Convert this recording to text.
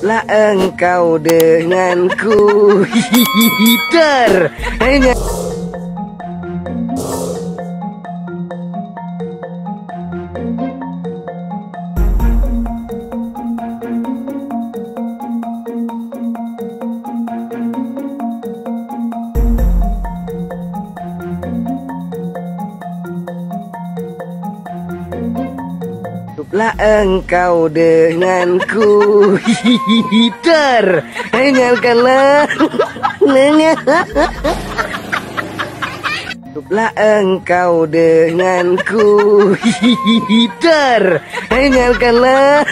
Hiduplah engkau denganku. Hihihi Hanya Hiduplah engkau denganku. Hihihi Ter Dengarkanlah Hiduplah engkau denganku Hihihi Ter Dengarkanlah